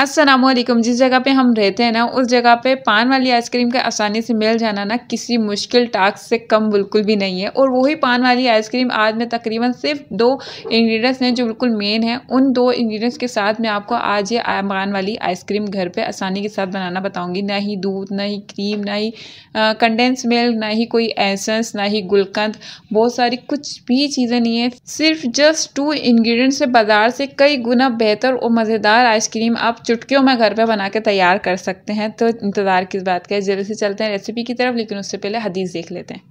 असलम जिस जगह पे हम रहते हैं ना, उस जगह पे पान वाली आइसक्रीम का आसानी से मिल जाना ना किसी मुश्किल टास्क से कम बिल्कुल भी नहीं है। और वही पान वाली आइसक्रीम आज मैं तकरीबन सिर्फ़ दो इंग्रेडिएंट्स हैं जो बिल्कुल मेन है। उन दो इंग्रेडिएंट्स के साथ मैं आपको आज ये पान वाली आइसक्रीम घर पे आसानी के साथ बनाना बताऊँगी। ना ही दूध, ना ही क्रीम ना ही कंडेंस मिल्क ना ही कोई एसेंस ना ही गुलकंद। बहुत सारी कुछ भी चीज़ें नहीं है। सिर्फ़ जस्ट टू इन्ग्रीडियंट से बाज़ार से कई गुना बेहतर और मज़ेदार आइसक्रीम आप चुटकियों में घर पे बना के तैयार कर सकते हैं? तो इंतज़ार किस बात का है। जल्दी से चलते हैं रेसिपी की तरफ़, लेकिन उससे पहले हदीस देख लेते हैं।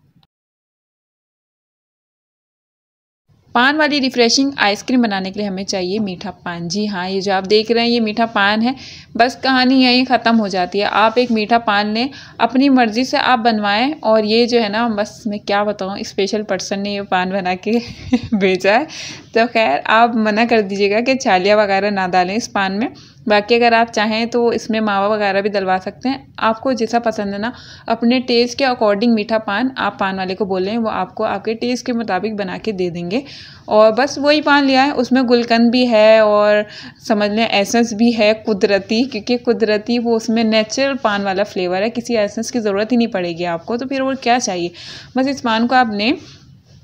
पान वाली रिफ़्रेशिंग आइसक्रीम बनाने के लिए हमें चाहिए मीठा पान। जी हाँ ये जो आप देख रहे हैं, ये मीठा पान है। बस कहानी यहीं ख़त्म हो जाती है। आप एक मीठा पान लें, अपनी मर्ज़ी से आप बनवाएँ और ये जो है ना, बस मैं क्या बताऊँ स्पेशल पर्सन ने ये पान बना के भेजा है। तो खैर, आप मना कर दीजिएगा कि छालिया वगैरह ना डालें इस पान में। बाकी अगर आप चाहें तो इसमें मावा वगैरह भी डलवा सकते हैं। आपको जैसा पसंद है ना, अपने टेस्ट के अकॉर्डिंग मीठा पान, आप पान वाले को बोलें वो आपको आपके टेस्ट के मुताबिक बना के दे देंगे। और बस वही पान लिया है, उसमें गुलकंद भी है और समझ लें एसेंस भी है, कुदरती, क्योंकि कुदरती वो उसमें नेचुरल पान वाला फ्लेवर है, किसी एसेंस की ज़रूरत ही नहीं पड़ेगी आपको तो फिर वो क्या चाहिए? बस इस पान को आप लें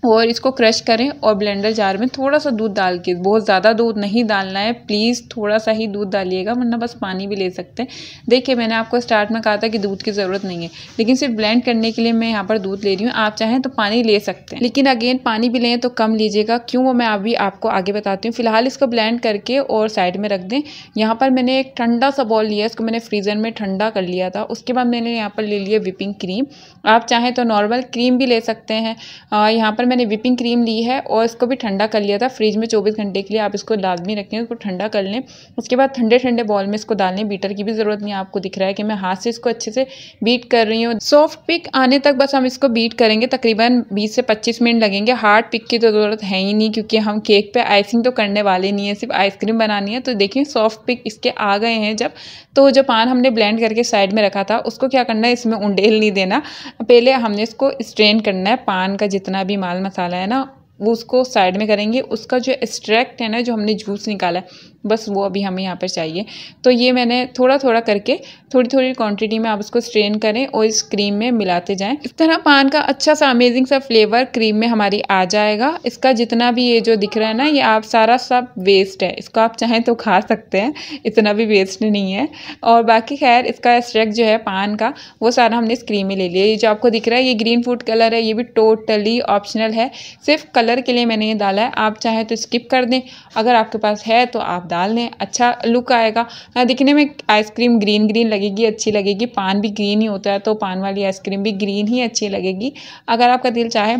और इसको क्रश करें और ब्लेंडर जार में थोड़ा सा दूध डाल के, बहुत ज़्यादा दूध नहीं डालना है। प्लीज़ थोड़ा सा ही दूध डालिएगा, वरना बस पानी भी ले सकते हैं। देखिए, मैंने आपको स्टार्ट में कहा था कि दूध की ज़रूरत नहीं है, लेकिन सिर्फ़ ब्लेंड करने के लिए मैं यहाँ पर दूध ले रही हूँ। आप चाहें तो पानी ले सकते हैं। लेकिन अगेन, पानी भी लें तो कम लीजिएगा। क्यों? वो मैं अभी आपको आगे बताती हूँ। फ़िलहाल इसको ब्लेंड करके और साइड में रख दें। यहाँ पर मैंने एक ठंडा सा बॉल लिया इसको मैंने फ्रीज़र में ठंडा कर लिया था। उसके बाद मैंने यहाँ पर ले लिया विपिंग क्रीम। आप चाहें तो नॉर्मल क्रीम भी ले सकते हैं। यहाँ पर मैंने विपिंग क्रीम ली है और इसको भी ठंडा कर लिया था। फ्रिज में चौबीस घंटे के लिए आप इसको लाजमी रखें, उसको ठंडा कर लें। उसके बाद ठंडे ठंडे बॉल में इसको डाल बीटर की भी ज़रूरत नहीं, आपको दिख रहा है कि मैं हाथ से इसको अच्छे से बीट कर रही हूँ। सॉफ्ट पिक आने तक बस हम इसको बीट करेंगे, तकरीबन बीस से पच्चीस मिनट लगेंगे। हार्ड पिक की तो ज़रूरत है ही नहीं, क्योंकि हम केक पर आइसिंग तो करने वाले नहीं है, सिर्फ़ आइसक्रीम बनानी है। तो देखिए, सॉफ्ट पिक इसके आ गए हैं जब। तो जो पान हमने ब्लेंड करके साइड में रखा था, उसको क्या करना है, इसमें उंडेल नहीं देना। पहले हमने इसको स्ट्रेन करना है, पान का जितना भी माल मसाला है ना, वो उसको साइड में करेंगे, उसका जो एक्सट्रैक्ट है ना, जो हमने जूस निकाला है बस वो अभी हमें यहाँ पर चाहिए। तो ये मैंने थोड़ा थोड़ा करके थोड़ी थोड़ी क्वांटिटी में आप उसको स्ट्रेन करें और इस क्रीम में मिलाते जाएँ। इस तरह पान का अच्छा सा अमेजिंग सा फ्लेवर क्रीम में हमारी आ जाएगा। इसका जितना भी ये जो दिख रहा है ना, ये आप सारा सब वेस्ट है। इसको आप चाहें तो खा सकते हैं, इतना भी वेस्ट नहीं है। और बाकी खैर, इसका एक्सट्रैक्ट जो है पान का, वो सारा हमने इस क्रीम में ले लिया। ये जो आपको दिख रहा है, ये ग्रीन फ़ूड कलर है, ये भी टोटली ऑप्शनल है। सिर्फ़ कलर के लिए मैंने ये डाला है। आप चाहें तो स्किप कर दें। अगर आपके पास है तो आप डाल दें अच्छा लुक आएगा। दिखने में आइसक्रीम ग्रीन ग्रीन लगेगी, अच्छी लगेगी। पान भी ग्रीन ही होता है तो पान वाली आइसक्रीम भी ग्रीन ही अच्छी लगेगी। अगर आपका दिल चाहे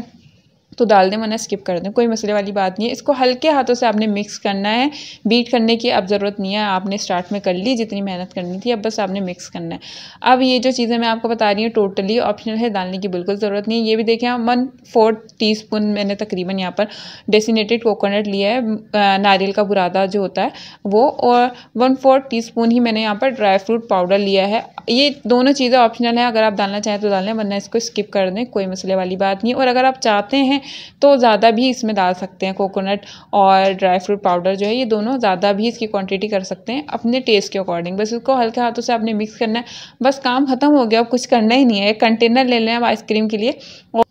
तो डाल दें, वरना स्किप कर दें। कोई मसले वाली बात नहीं है। इसको हल्के हाथों से आपने मिक्स करना है। बीट करने की अब ज़रूरत नहीं है। आपने स्टार्ट में कर ली, जितनी मेहनत करनी थी, अब बस आपने मिक्स करना है। अब ये जो चीज़ें मैं आपको बता रही हूँ टोटली ऑप्शनल है, डालने की बिल्कुल ज़रूरत नहीं है। ये भी देखें वन फोर्थ टी स्पून मैंने तकरीबन यहाँ पर डेसिनेटेड कोकोनट लिया है। नारियल का बुरादा जो होता है, वो और वन फोर्थ टी स्पून ही मैंने यहाँ पर ड्राई फ्रूट पाउडर लिया है। ये दोनों चीज़ें ऑप्शनल है। अगर आप डालना चाहें तो डालें वरना इसको स्किप कर दें। कोई मसले वाली बात नहीं और अगर आप चाहते हैं तो ज़्यादा भी इसमें डाल सकते हैं कोकोनट और ड्राई फ्रूट पाउडर जो है, ये दोनों ज़्यादा भी इसकी क्वांटिटी कर सकते हैं अपने टेस्ट के अकॉर्डिंग बस इसको हल्के हाथों से आपने मिक्स करना है। बस काम ख़त्म हो गया, अब कुछ करना ही नहीं है। एक कंटेनर ले लें आप आइसक्रीम के लिए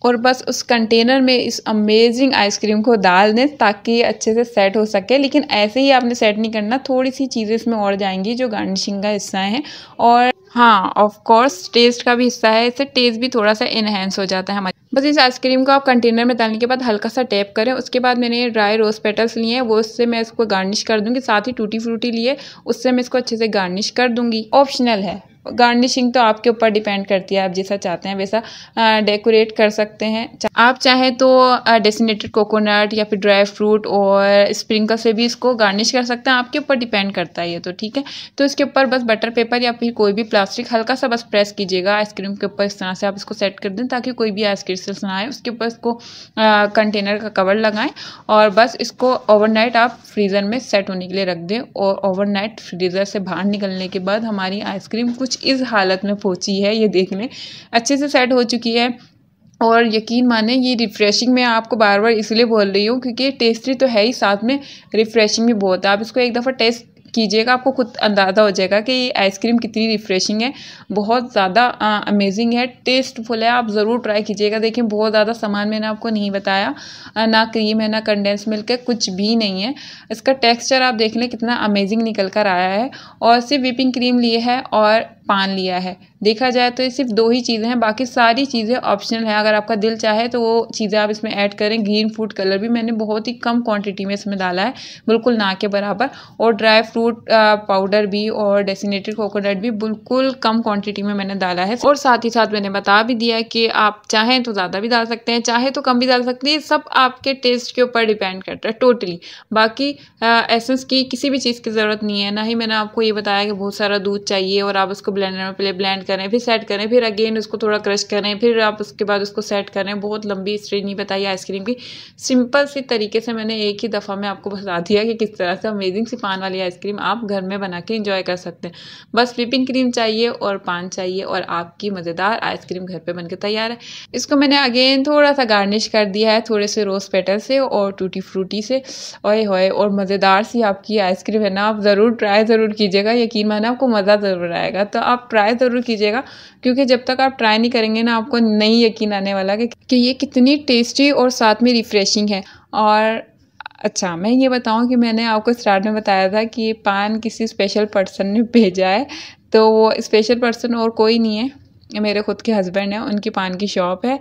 और बस उस कंटेनर में इस अमेजिंग आइसक्रीम को डाल दें ताकि अच्छे से सेट हो सके। लेकिन ऐसे ही आपने सेट नहीं करना, थोड़ी सी चीज़ें इसमें और जाएँगी जो गार्निशिंग का हिस्सा है और हाँ ऑफ़ कोर्स टेस्ट का भी हिस्सा है, इससे टेस्ट भी थोड़ा सा इन्हेंस हो जाता है हमारे। बस इस आइसक्रीम को आप कंटेनर में डालने के बाद हल्का सा टैप करें, उसके बाद मैंने ड्राई रोज पेटल्स लिए हैं, वो उससे मैं इसको गार्निश कर दूँगी, साथ ही टूटी फ्रूटी लिए, उससे मैं इसको अच्छे से गार्निश कर दूँगी। ऑप्शनल है। गार्निशिंग तो आपके ऊपर डिपेंड करती है, आप जैसा चाहते हैं वैसा डेकोरेट कर सकते हैं। आप चाहें तो डेसिनेटेड कोकोनट या फिर ड्राई फ्रूट और स्प्रिंकल से भी इसको गार्निश कर सकते हैं। आपके ऊपर डिपेंड करता है ये तो ठीक है? तो इसके ऊपर बस बटर पेपर या फिर कोई भी प्लास्टिक हल्का सा बस प्रेस कीजिएगा। आइसक्रीम के ऊपर इस तरह से आप इसको सेट कर दें ताकि कोई भी आइसक्रीम ना आए। उसके ऊपर इसको कंटेनर का कवर लगाएँ और बस इसको ओवरनाइट आप फ्रीज़र में सेट होने के लिए रख दें और ओवरनाइट फ्रीज़र से बाहर निकलने के बाद हमारी आइसक्रीम कुछ कुछ इस हालत में पहुँची है ये देख लें अच्छे से सेट हो चुकी है और यकीन माने ये रिफ़्रेशिंग मैं आपको बार बार इसलिए बोल रही हूँ क्योंकि टेस्टी तो है ही, साथ में रिफ़्रेशिंग भी बहुत है। आप इसको एक दफ़ा टेस्ट कीजिएगा, आपको खुद अंदाज़ा हो जाएगा कि ये आइसक्रीम कितनी रिफ़्रेशिंग है। बहुत ज़्यादा अमेजिंग है टेस्टफुल है, आप ज़रूर ट्राई कीजिएगा। देखिए, बहुत ज़्यादा सामान मैंने आपको नहीं बताया ना क्रीम है, ना कंडेंस मिल्क है, कुछ भी नहीं है। इसका टेक्स्चर आप देख लें, कितना अमेजिंग निकल कर आया है। और सिर्फ़ विपिंग क्रीम लिए है और पान लिया है। देखा जाए तो ये सिर्फ़ दो ही चीज़ें हैं, बाकी सारी चीज़ें ऑप्शनल हैं। अगर आपका दिल चाहे तो वो चीज़ें आप इसमें ऐड करें। ग्रीन फ़ूड कलर भी मैंने बहुत ही कम क्वांटिटी में इसमें डाला है, बिल्कुल ना के बराबर। और ड्राई फ्रूट पाउडर भी और डेसिनेटेड कोकोनट भी बिल्कुल कम क्वान्टिटी में मैंने डाला है। और साथ ही साथ मैंने बता भी दिया कि आप चाहें तो ज़्यादा भी डाल सकते हैं, चाहे तो कम भी डाल सकते हैं। सब आपके टेस्ट के ऊपर डिपेंड करता है टोटली बाकी एसेंस की किसी भी चीज़ की ज़रूरत नहीं है। ना ही मैंने आपको ये बताया कि बहुत सारा दूध चाहिए और आप उसको ब्लेंडर में पहले ब्लेंड करें। फिर सेट करें, फिर अगेन उसको थोड़ा क्रश करें, फिर आप उसके बाद उसको सेट करें, बहुत लंबी स्ट्री नहीं बताई आइसक्रीम की। सिंपल सी तरीके से मैंने एक ही दफ़ा में आपको बता दिया कि किस तरह से अमेजिंग सी पान वाली आइसक्रीम आप घर में बना के इंजॉय कर सकते हैं। बस विपिंग क्रीम चाहिए और पान चाहिए और आपकी मज़ेदार आइसक्रीम घर पर बन तैयार है। इसको मैंने अगेन थोड़ा सा गार्निश कर दिया है, थोड़े से रोज़ पेटल से और टूटी फ्रूटी से। ओए होए, और मज़ेदार सी आपकी आइसक्रीम है ना, आप ज़रूर ट्राई ज़रूर कीजिएगा, यकीन माना आपको मज़ा ज़रूर आएगा। तो आप ट्राई ज़रूर कीजिएगा क्योंकि जब तक आप ट्राई नहीं करेंगे ना आपको नहीं यकीन आने वाला कि, कि ये कितनी टेस्टी और साथ में रिफ़्रेशिंग है। और अच्छा मैं ये बताऊँ कि मैंने आपको स्टार्ट में बताया था कि ये पान किसी स्पेशल पर्सन ने भेजा है तो वो स्पेशल पर्सन और कोई नहीं है। मेरे ख़ुद के हस्बैंड हैं उनकी पान की शॉप है।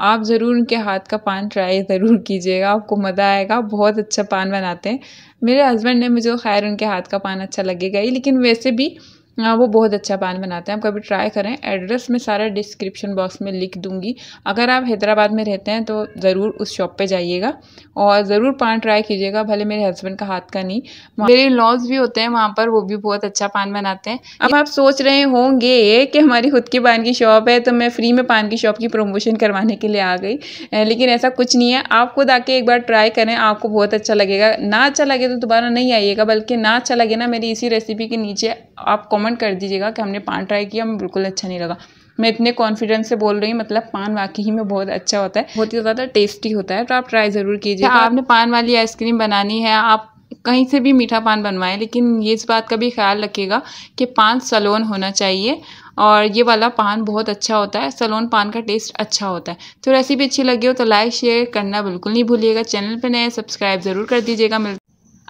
आप ज़रूर उनके हाथ का पान ट्राई ज़रूर कीजिएगा आपको मज़ा आएगा बहुत अच्छा पान बनाते हैं। मेरे हस्बैंड ने मुझे खैर उनके हाथ का पान अच्छा लगेगा ही लेकिन वैसे भी वो बहुत अच्छा पान बनाते हैं। आप कभी ट्राई करें एड्रेस मैं सारा डिस्क्रिप्शन बॉक्स में लिख दूँगी। अगर आप हैदराबाद में रहते हैं तो ज़रूर उस शॉप पे जाइएगा और ज़रूर पान ट्राई कीजिएगा, भले मेरे हस्बैंड का हाथ का नहीं। मेरे लॉज भी होते हैं वहाँ पर, वो भी बहुत अच्छा पान बनाते हैं। अब आप सोच रहे होंगे कि हमारी खुद की पान की शॉप है तो मैं फ्री में पान की शॉप की प्रमोशन करवाने के लिए आ गई। लेकिन ऐसा कुछ नहीं है। आप खुद आके एक बार ट्राई करें, आपको बहुत अच्छा लगेगा। ना अच्छा लगे तो दोबारा नहीं आइएगा, बल्कि ना अच्छा लगे ना मेरी इसी रेसिपी के नीचे आप कमेंट कर दीजिएगा कि हमने पान ट्राई किया, हमें बिल्कुल अच्छा नहीं लगा। मैं इतने कॉन्फिडेंस से बोल रही हूँ मतलब पान वाकई ही में बहुत अच्छा होता है, बहुत ही ज़्यादा टेस्टी होता है तो आप ट्राई ज़रूर कीजिए आपने पान वाली आइसक्रीम बनानी है? आप कहीं से भी मीठा पान बनवाएँ, लेकिन ये इस बात का भी ख्याल रखिएगा कि पान सलोन होना चाहिए, और ये वाला पान बहुत अच्छा होता है, सलोन पान का टेस्ट अच्छा होता है। तो रेसिपी अच्छी लगी हो तो लाइक शेयर करना बिल्कुल नहीं भूलिएगा चैनल पर नए सब्सक्राइब ज़रूर कर दीजिएगा मिल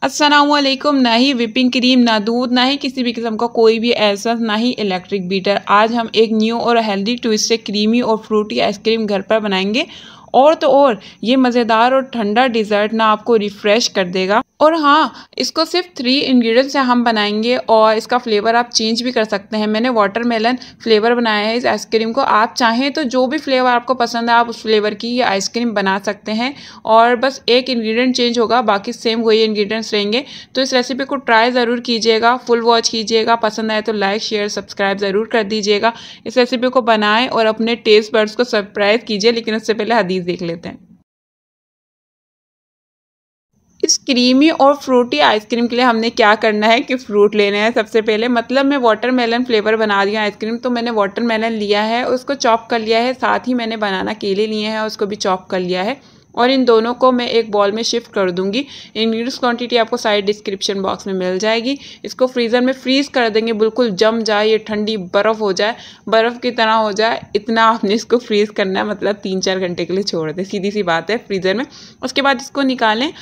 असलकुम ना ही विपिंग क्रीम ना दूध, ना ही किसी भी किस्म का कोई भी ऐसा ना ही इलेक्ट्रिक बीटर आज हम एक न्यू और हेल्दी ट्विस्ट से क्रीमी और फ्रूटी आइसक्रीम घर पर बनाएँगे और तो और, ये मज़ेदार और ठंडा डिज़र्ट ना आपको रिफ़्रेश कर देगा। और हाँ इसको सिर्फ़ थ्री इंग्रेडिएंट्स से हम बनाएँगे और इसका फ्लेवर आप चेंज भी कर सकते हैं। मैंने वाटरमेलन फ्लेवर बनाया है इस आइसक्रीम को। आप चाहें तो जो भी फ्लेवर आपको पसंद है, आप उस फ्लेवर की ये आइसक्रीम बना सकते हैं। और बस एक इंग्रेडिएंट चेंज होगा, बाकी सेम वही इंग्रेडिएंट्स रहेंगे। तो इस रेसिपी को ट्राई ज़रूर कीजिएगा फुल वॉच कीजिएगा, पसंद आए तो लाइक शेयर सब्सक्राइब ज़रूर कर दीजिएगा। इस रेसिपी को बनाएँ और अपने टेस्ट बर्ड्स को सरप्राइज़ कीजिए, लेकिन उससे पहले हदीस देख लेते हैं। इस क्रीमी और फ्रूटी आइसक्रीम के लिए हमने क्या करना है कि फ्रूट लेने हैं सबसे पहले? मतलब मैं वाटरमेलन फ्लेवर बना रही हूँ आइसक्रीम तो मैंने वाटरमेलन लिया है, उसको चॉप कर लिया है, साथ ही मैंने बनाना केले लिए हैं, उसको भी चॉप कर लिया है। और इन दोनों को मैं एक बॉल में शिफ्ट कर दूँगी। इंग्रीडियंट्स क्वांटिटी आपको साइड डिस्क्रिप्शन बॉक्स में मिल जाएगी। इसको फ्रीज़र में फ्रीज़ कर देंगे, बिल्कुल जम जाए, ये ठंडी बर्फ़ हो जाए, बर्फ़ की तरह हो जाए, इतना आपने इसको फ्रीज़ करना है मतलब तीन चार घंटे के लिए छोड़ दें। सीधी सी बात है फ्रीज़र में। उसके बाद इसको निकालें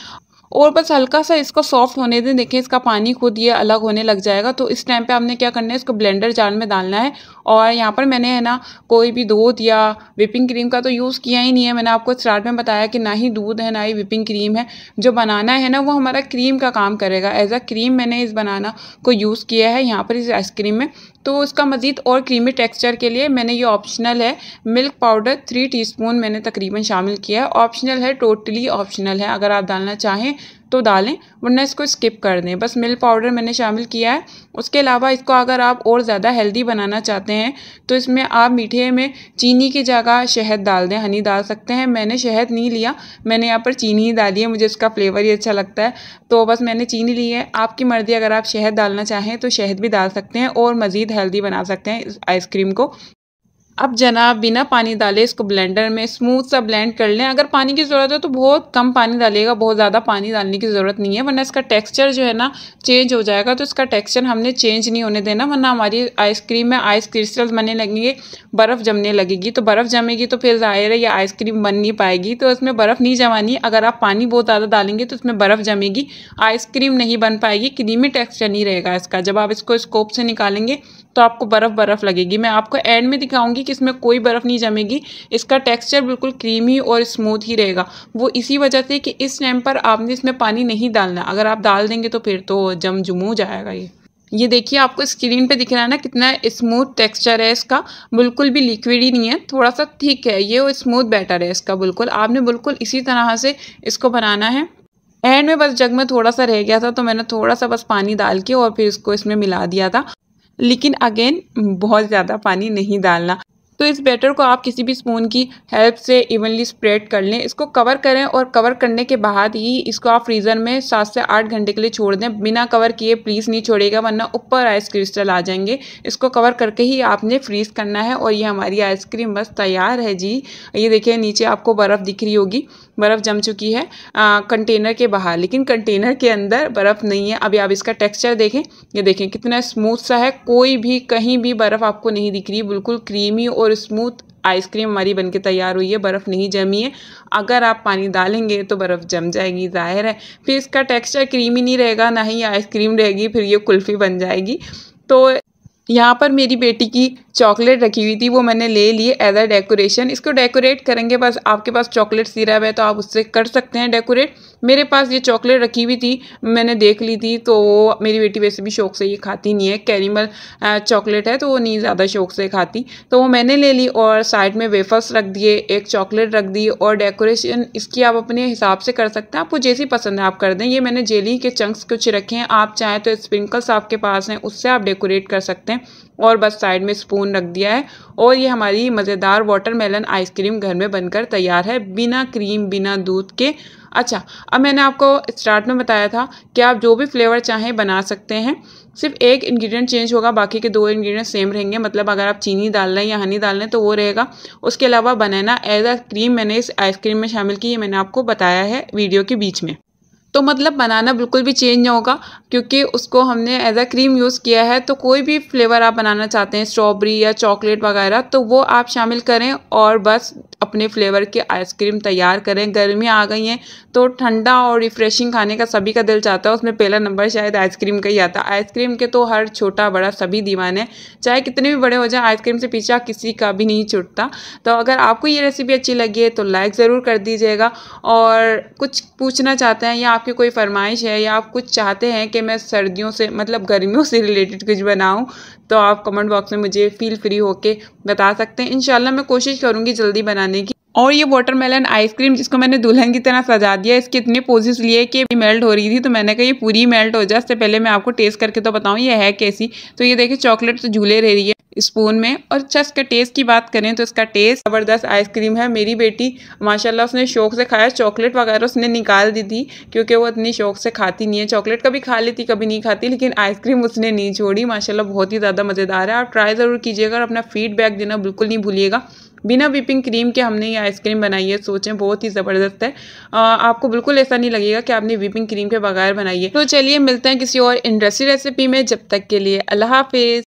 और बस हल्का सा इसको सॉफ्ट होने दें। देखें, इसका पानी खुद ये अलग होने लग जाएगा। तो इस टाइम पे आपने क्या करना है, इसको ब्लेंडर जार में डालना है और यहाँ पर मैंने, है ना, कोई भी दूध या विपिंग क्रीम का तो यूज़ किया ही नहीं है। मैंने आपको स्टार्ट में बताया कि ना ही दूध है, ना ही विपिंग क्रीम है। जो बनाना है ना, वो हमारा क्रीम का काम करेगा। एज अ क्रीम मैंने इस बनाना को यूज़ किया है यहाँ पर इस आइसक्रीम में। तो उसका मज़ीद और क्रीमी टेक्सचर के लिए मैंने ये ऑप्शनल है मिल्क पाउडर थ्री टीस्पून मैंने तकरीबन शामिल किया है। ऑप्शनल है टोटली ऑप्शनल है। अगर आप डालना चाहें तो डालें, वरना इसको स्किप कर दें। बस मिल्क पाउडर मैंने शामिल किया है। उसके अलावा इसको अगर आप और ज़्यादा हेल्दी बनाना चाहते हैं तो इसमें आप मीठे में चीनी की जगह शहद डाल दें। हनी डाल सकते हैं। मैंने शहद नहीं लिया। मैंने यहाँ पर चीनी ही डाली है। मुझे इसका फ्लेवर ही अच्छा लगता है। तो बस मैंने चीनी ली है। आपकी मर्ज़ी, अगर आप शहद डालना चाहें तो शहद भी डाल सकते हैं और मज़ीद हेल्दी बना सकते हैं इस आइसक्रीम को। अब जनाब बिना पानी डाले इसको ब्लेंडर में स्मूथ सा ब्लेंड कर लें। अगर पानी की ज़रूरत है तो बहुत कम पानी डालिएगा, बहुत ज़्यादा पानी डालने की ज़रूरत नहीं है, वरना इसका टेक्सचर जो है ना चेंज हो जाएगा। तो इसका टेक्सचर हमने चेंज नहीं होने देना, वरना हमारी आइसक्रीम में आइस क्रिस्टल्स बनने लगेंगे, बर्फ़ जमने लगेगी। तो बर्फ़ जमेगी तो फिर ज़ाहिर है ये आइसक्रीम बन नहीं पाएगी। तो इसमें बर्फ़ नहीं जमानी अगर आप पानी बहुत ज़्यादा डालेंगे तो इसमें बर्फ़ जमेगी आइसक्रीम नहीं बन पाएगी, क्रीमी टेक्सचर नहीं रहेगा इसका। जब आप इसको स्कोप से निकालेंगे तो आपको बर्फ़ बर्फ़ लगेगी। मैं आपको एंड में दिखाऊँगी कि इसमें कोई बर्फ़ नहीं जमेगी। इसका टेक्सचर बिल्कुल क्रीमी और स्मूथ ही रहेगा। वो इसी वजह से कि इस टाइम पर आपने इसमें पानी नहीं डालना। अगर आप डाल देंगे तो फिर तो जम जुमू जाएगा ये। ये देखिए, आपको स्क्रीन पे दिख रहा है ना कितना स्मूथ टेक्सचर है इसका। बिल्कुल भी लिक्विड ही नहीं है। थोड़ा सा थिक है। ये स्मूथ बैटर है इसका बिल्कुल। आपने बिल्कुल इसी तरह से इसको बनाना है। एंड में बस जग में थोड़ा सा रह गया था तो मैंने थोड़ा सा बस पानी डाल के और फिर इसको इसमें मिला दिया था। लेकिन अगेन बहुत ज़्यादा पानी नहीं डालना। तो इस बैटर को आप किसी भी स्पून की हेल्प से इवनली स्प्रेड कर लें। इसको कवर करें और कवर करने के बाद ही इसको आप फ्रीज़र में सात से आठ घंटे के लिए छोड़ दें। बिना कवर किए प्लीज़ नहीं छोड़ेगा, वरना ऊपर आइस क्रिस्टल आ जाएँगे। इसको कवर करके ही आपने फ्रीज़ करना है और ये हमारी आइसक्रीम बस तैयार है जी। ये देखिए, नीचे आपको बर्फ़ दिख रही होगी। बर्फ़ जम चुकी है आ, कंटेनर के बाहर लेकिन कंटेनर के अंदर बर्फ़ नहीं है। अभी आप इसका टेक्सचर देखें ये देखें कितना स्मूथ सा है। कोई भी कहीं भी बर्फ़ आपको नहीं दिख रही बिल्कुल क्रीमी और स्मूथ आइसक्रीम हमारी बनके तैयार हुई है। बर्फ़ नहीं जमी है। अगर आप पानी डालेंगे तो बर्फ़ जम जाएगी ज़ाहिर है। फिर इसका टेक्सचर क्रीमी नहीं रहेगा ना ही आइसक्रीम रहेगी फिर ये कुल्फ़ी बन जाएगी। तो यहाँ पर मेरी बेटी की चॉकलेट रखी हुई थी, वो मैंने ले ली एज अ डेकोरेशन इसको डेकोरेट करेंगे, बस आपके पास चॉकलेट सिरप है तो आप उससे कर सकते हैं डेकोरेट मेरे पास ये चॉकलेट रखी हुई थी, मैंने देख ली थी तो मेरी बेटी वैसे भी शौक से ये खाती नहीं है। कैरिमल चॉकलेट है तो वो नहीं ज़्यादा शौक से खाती। तो वो मैंने ले ली और साइड में वेफर्स रख दिए, एक चॉकलेट रख दी और डेकोरेशन इसकी आप अपने हिसाब से कर सकते हैं। आपको जैसी पसंद है आप कर दें। ये मैंने जेली के चंक्स कुछ रखे हैं, आप चाहें तो स्प्रिंकल्स आपके पास हैं, उससे आप डेकोरेट कर सकते हैं। और बस साइड में स्पून रख दिया है। और ये हमारी मज़ेदार वाटरमेलन आइसक्रीम घर में बनकर तैयार है, बिना क्रीम बिना दूध के। अच्छा अब मैंने आपको स्टार्ट में बताया था कि आप जो भी फ्लेवर चाहें बना सकते हैं। सिर्फ़ एक इंग्रेडिएंट चेंज होगा, बाकी के दो इंग्रेडिएंट सेम रहेंगे। मतलब अगर आप चीनी डाल रहे हैं या हनी डाल रहे हैं तो वो रहेगा। उसके अलावा बनाना एज अ क्रीम मैंने इस आइसक्रीम में शामिल की, ये मैंने आपको बताया है वीडियो के बीच में। तो मतलब बनाना बिल्कुल भी चेंज नहीं होगा, क्योंकि उसको हमने एज अ क्रीम यूज़ किया है तो कोई भी फ्लेवर आप बनाना चाहते हैं स्ट्रॉबेरी या चॉकलेट वगैरह तो वो आप शामिल करें और बस अपने फ्लेवर की आइसक्रीम तैयार करें। गर्मी आ गई हैं तो ठंडा और रिफ्रेशिंग खाने का सभी का दिल चाहता है। उसमें पहला नंबर शायद आइसक्रीम का ही आता है। आइसक्रीम के तो हर छोटा बड़ा सभी दीवाने चाहे कितने भी बड़े हो जाए, आइसक्रीम से पीछा किसी का भी नहीं छूटता। तो अगर आपको ये रेसिपी अच्छी लगी है तो लाइक ज़रूर कर दीजिएगा। और कुछ पूछना चाहते हैं या आपकी कोई फरमाइश है या आप कुछ चाहते हैं कि मैं सर्दियों से मतलब गर्मियों से रिलेटेड कुछ बनाऊँ तो आप कमेंट बॉक्स में मुझे फील फ्री होके बता सकते हैं। इंशाल्लाह मैं कोशिश करूँगी जल्दी बनाने और ये वाटरमेलन आइसक्रीम जिसको मैंने दुल्हन की तरह सजा दिया, इसके इतने पोजेस लिए कि मेल्ट हो रही थी तो मैंने कहा ये पूरी मेल्ट हो जाए इससे पहले मैं आपको टेस्ट करके तो बताऊँ, ये है कैसी? तो ये देखिए चॉकलेट तो झूले रह रही है स्पून में, और अच्छा इसके टेस्ट की बात करें तो इसका टेस्ट ज़बरदस्त आइसक्रीम है। मेरी बेटी, माशाल्लाह, उसने शौक से खाया चॉकलेट वगैरह उसने निकाल दी थी, क्योंकि वो इतनी शौक से खाती नहीं है। चॉकलेट कभी खा लेती, कभी नहीं खाती, लेकिन आइसक्रीम उसने नहीं छोड़ी। माशाल्लाह, बहुत ही ज़्यादा मज़ेदार है। आप ट्राई ज़रूर कीजिएगा और अपना फीडबैक देना बिल्कुल नहीं भूलिएगा। बिना विपिंग क्रीम के हमने ये आइसक्रीम बनाई है सोचें बहुत ही ज़बरदस्त है। आ, आपको बिल्कुल ऐसा नहीं लगेगा कि आपने विपिंग क्रीम के बगैर बनाई है। तो चलिए मिलते हैं किसी और इंडस्ट्री रेसिपी में जब तक के लिए अल्लाह हाफिज़।